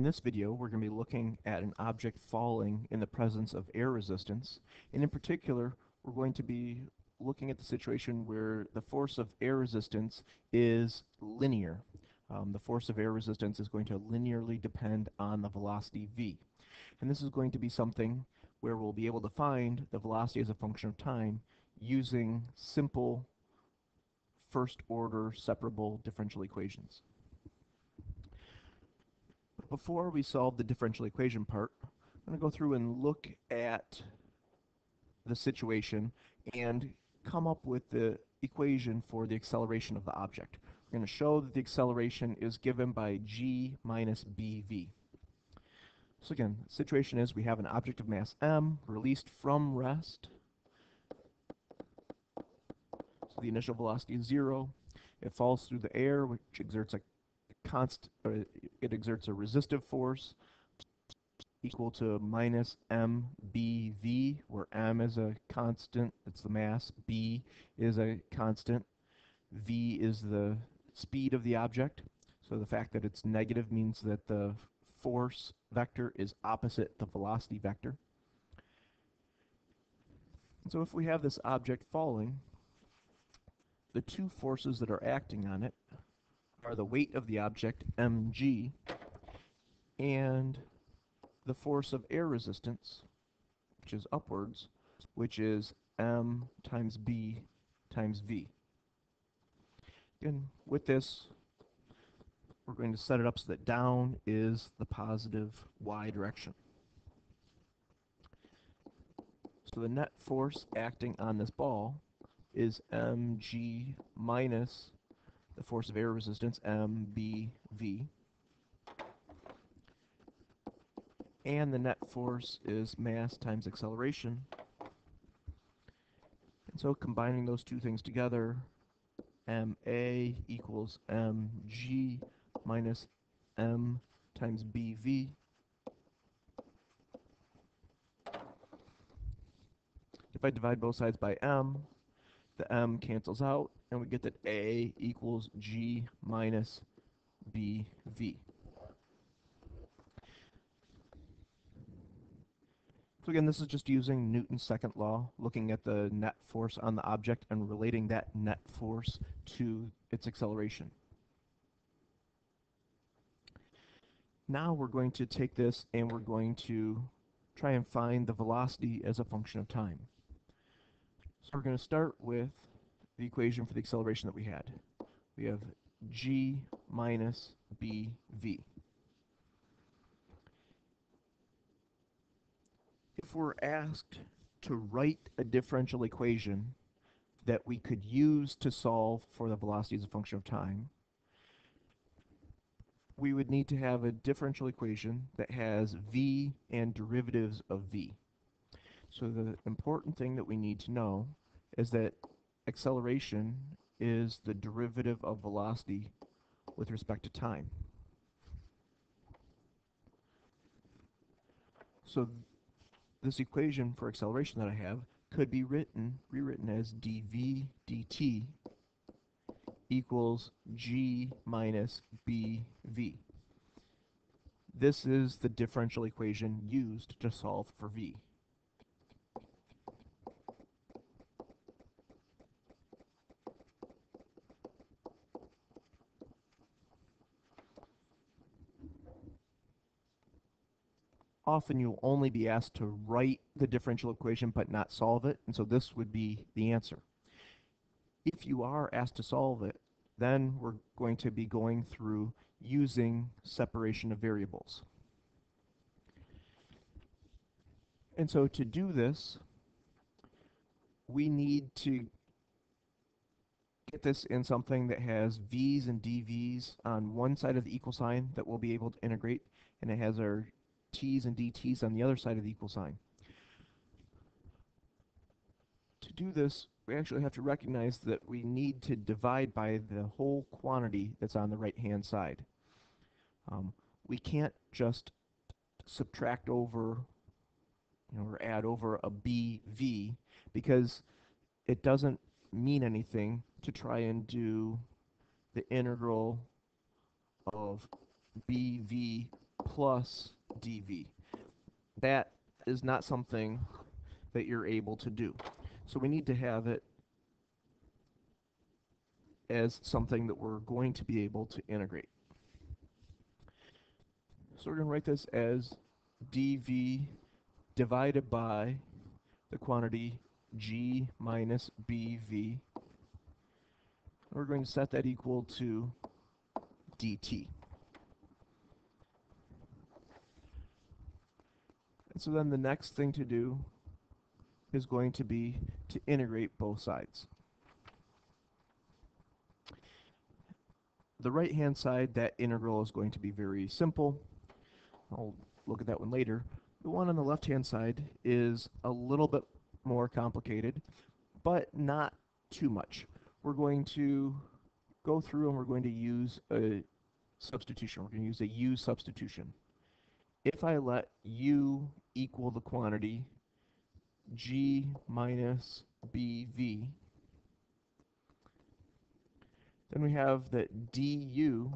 In this video, we're going to be looking at an object falling in the presence of air resistance, and in particular, we're going to be looking at the situation where the force of air resistance is linear. Um, the force of air resistance is going to linearly depend on the velocity v. And this is going to be something where we'll be able to find the velocity as a function of time using simple first order separable differential equations before we solve the differential equation part, I'm going to go through and look at the situation and come up with the equation for the acceleration of the object. We're going to show that the acceleration is given by g minus bv. So again, the situation is we have an object of mass m released from rest. So the initial velocity is zero. It falls through the air, which exerts a it exerts a resistive force equal to minus mBv, where m is a constant, it's the mass, b is a constant, v is the speed of the object. So the fact that it's negative means that the force vector is opposite the velocity vector. so if we have this object falling, the two forces that are acting on it are the weight of the object, mg, and the force of air resistance, which is upwards, which is m times b times v. Again, with this, we're going to set it up so that down is the positive y direction. So the net force acting on this ball is mg minus the force of air resistance, MBV. And the net force is mass times acceleration. And so combining those two things together, MA equals MG minus M times BV. If I divide both sides by M, the m cancels out, and we get that a equals g minus bv. So again, this is just using Newton's second law, looking at the net force on the object and relating that net force to its acceleration. Now we're going to take this and we're going to try and find the velocity as a function of time. So we're going to start with the equation for the acceleration that we had. We have g minus bv. If we're asked to write a differential equation that we could use to solve for the velocity as a function of time, we would need to have a differential equation that has v and derivatives of v. So the important thing that we need to know is that acceleration is the derivative of velocity with respect to time. So this equation for acceleration that I have could be written, rewritten as dv dt equals g minus bv. This is the differential equation used to solve for v. often you'll only be asked to write the differential equation but not solve it, and so this would be the answer. If you are asked to solve it, then we're going to be going through using separation of variables. And so to do this, we need to get this in something that has v's and dv's on one side of the equal sign that we'll be able to integrate, and it has our t's and dt's on the other side of the equal sign. To do this, we actually have to recognize that we need to divide by the whole quantity that's on the right-hand side. Um, we can't just subtract over, you know, or add over a BV because it doesn't mean anything to try and do the integral of BV plus dv. That is not something that you're able to do. So we need to have it as something that we're going to be able to integrate. So we're going to write this as dv divided by the quantity g minus bv. We're going to set that equal to dt. So then the next thing to do is going to be to integrate both sides. The right hand side, that integral is going to be very simple. I'll look at that one later. The one on the left hand side is a little bit more complicated, but not too much. We're going to go through and we're going to use a substitution. We're going to use a u substitution. If I let u equal the quantity g minus bv, then we have that du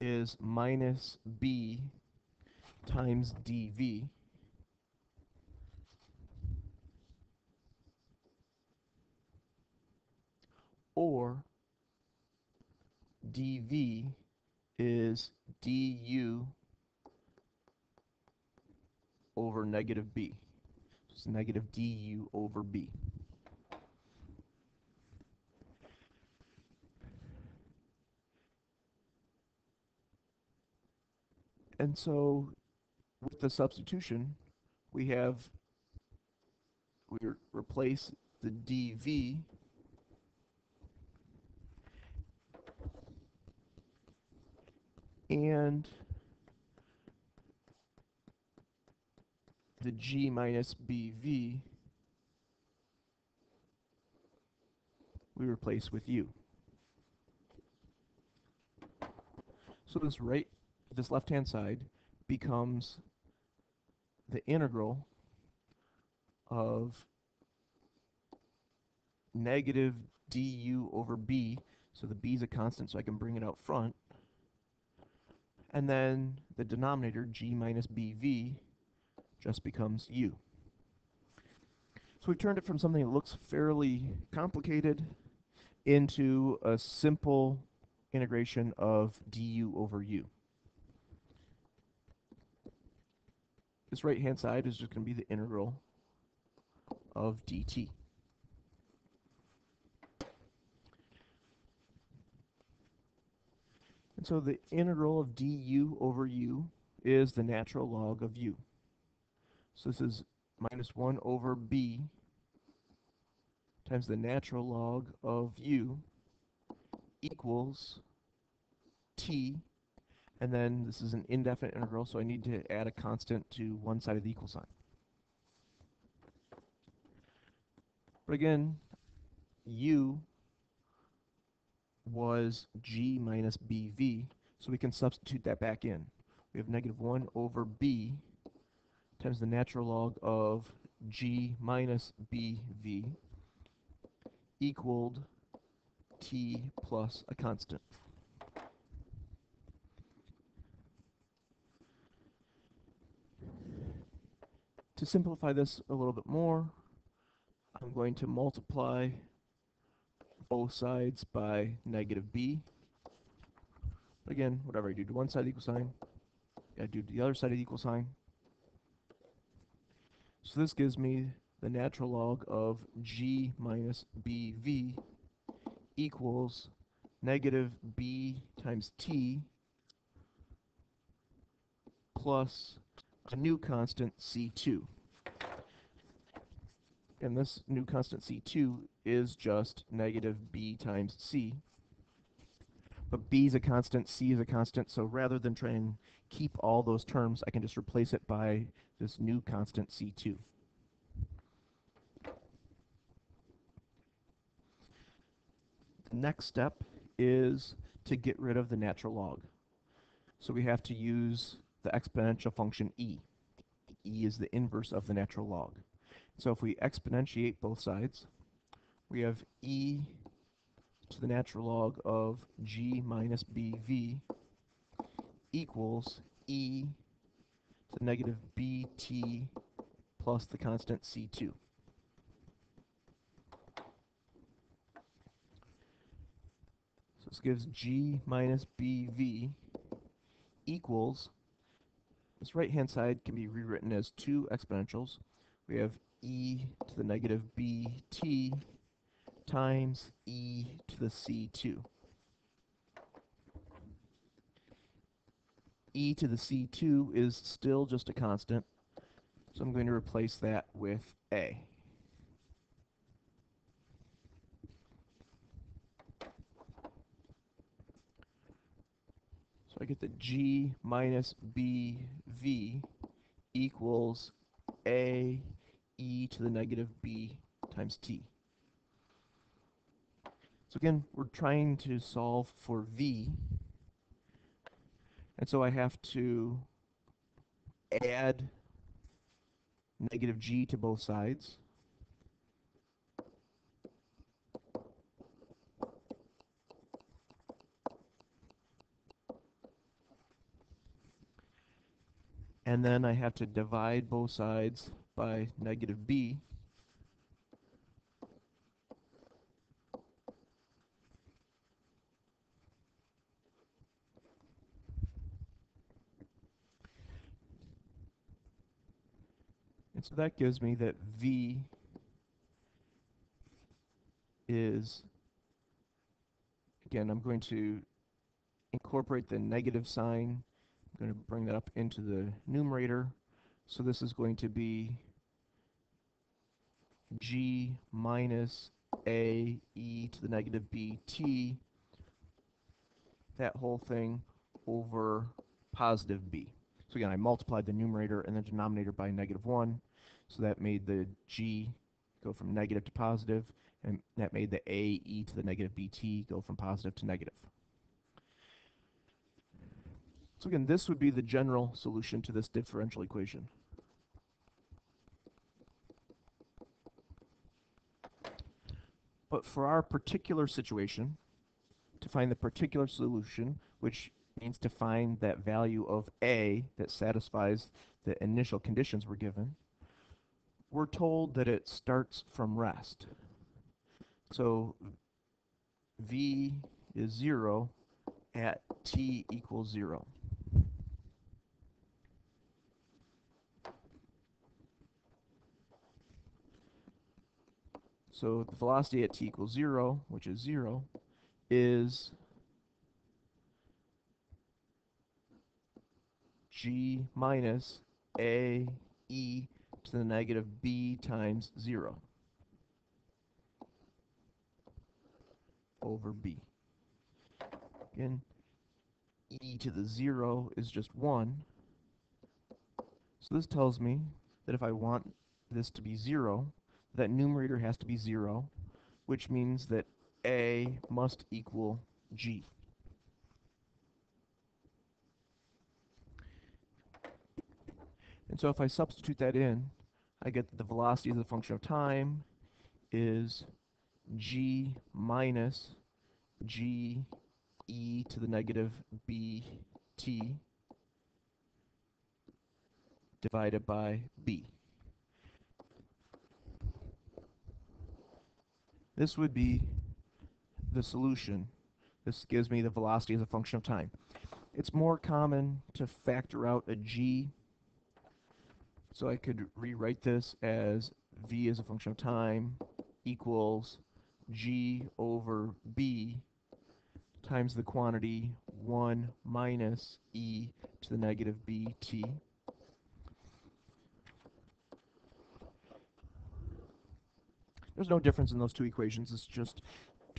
is minus b times dv. Or dv is du over negative b. It's negative du over b. And so with the substitution, we have, we replace the dv and the g minus bv we replace with u. So this right, this left-hand side becomes the integral of negative du over b, so the b is a constant, so I can bring it out front, and then the denominator, g minus bv, just becomes u. So we've turned it from something that looks fairly complicated into a simple integration of du over u. This right-hand side is just going to be the integral of dt. And so the integral of du over u is the natural log of u. So this is minus 1 over b times the natural log of u equals t and then this is an indefinite integral, so I need to add a constant to one side of the equal sign. But again, u was g minus bv, so we can substitute that back in. We have negative 1 over b times the natural log of g minus bv equaled t plus a constant. To simplify this a little bit more, I'm going to multiply both sides by negative b. Again, whatever I do to one side of the equal sign, I do to the other side of the equal sign. So this gives me the natural log of g minus bv equals negative b times t plus a new constant C2. And this new constant C2 is just negative b times c. But b is a constant, c is a constant, so rather than try and keep all those terms, I can just replace it by this new constant c2. The next step is to get rid of the natural log. So we have to use the exponential function e. e is the inverse of the natural log. So if we exponentiate both sides, we have e to the natural log of g minus bv equals e the negative bt plus the constant c2. So this gives g minus bv equals, this right-hand side can be rewritten as two exponentials. We have e to the negative bt times e to the c2. E to the c2 is still just a constant, so I'm going to replace that with a. So I get that g minus bv equals a e to the negative b times t. So again, we're trying to solve for v, and so I have to add negative g to both sides. And then I have to divide both sides by negative b. And so that gives me that v is, again, I'm going to incorporate the negative sign. I'm going to bring that up into the numerator. So this is going to be g minus a e to the negative bt, that whole thing over positive b. So again, I multiplied the numerator and the denominator by negative 1, so that made the g go from negative to positive, and that made the a e to the negative bt go from positive to negative. So again, this would be the general solution to this differential equation. But for our particular situation, to find the particular solution, which means to find that value of A that satisfies the initial conditions we're given, we're told that it starts from rest. So V is 0 at t equals 0. So the velocity at t equals 0, which is 0, is g minus a e to the negative b times 0 over b. Again, e to the 0 is just 1. So this tells me that if I want this to be 0, that numerator has to be 0, which means that a must equal g. And so if I substitute that in, I get that the velocity as a function of time is g minus g e to the negative bt divided by b. This would be the solution. This gives me the velocity as a function of time. It's more common to factor out a g. So I could rewrite this as v as a function of time equals g over b times the quantity 1 minus e to the negative bt There's no difference in those two equations. It's just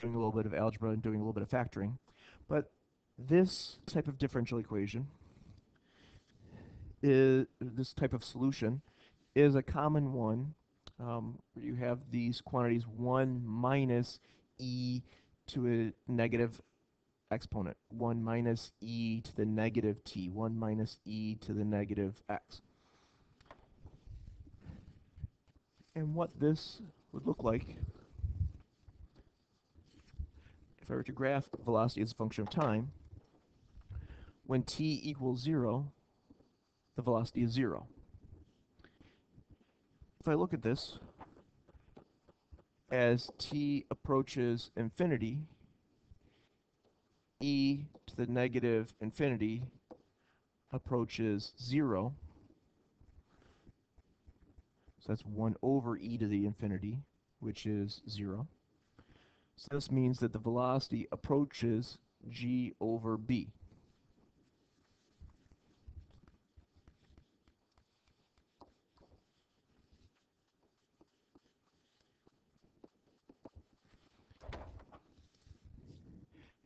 doing a little bit of algebra and doing a little bit of factoring. But this type of differential equation, is, this type of solution, is a common one um, where you have these quantities 1 minus e to a negative exponent, 1 minus e to the negative t, 1 minus e to the negative x. And what this would look like if I were to graph velocity as a function of time, when t equals 0, the velocity is zero. If I look at this, as t approaches infinity, e to the negative infinity approaches zero. So that's 1 over e to the infinity, which is 0. So this means that the velocity approaches g over b.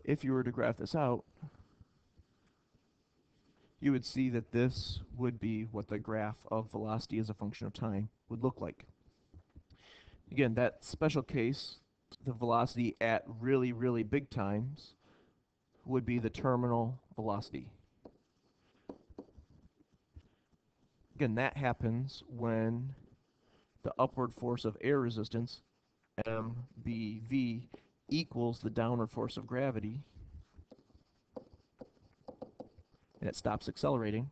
If you were to graph this out, you would see that this would be what the graph of velocity as a function of time would look like. Again, that special case, the velocity at really, really big times would be the terminal velocity. Again, that happens when the upward force of air resistance, MBV, equals the downward force of gravity, and it stops accelerating.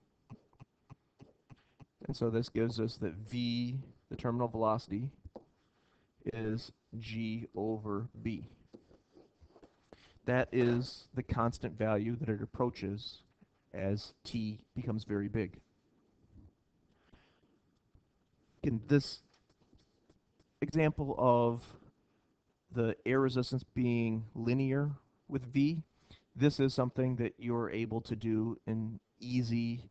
And so this gives us that v, the terminal velocity, is g over b. That is the constant value that it approaches as t becomes very big. In this example of the air resistance being linear with v, this is something that you're able to do in easy,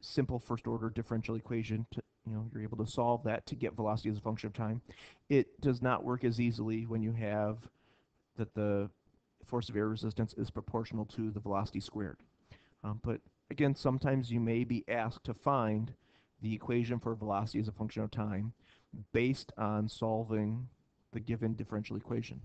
simple first order differential equation. To, you know, you're able to solve that to get velocity as a function of time. It does not work as easily when you have that the force of air resistance is proportional to the velocity squared. Um, but again, sometimes you may be asked to find the equation for velocity as a function of time based on solving the given differential equation.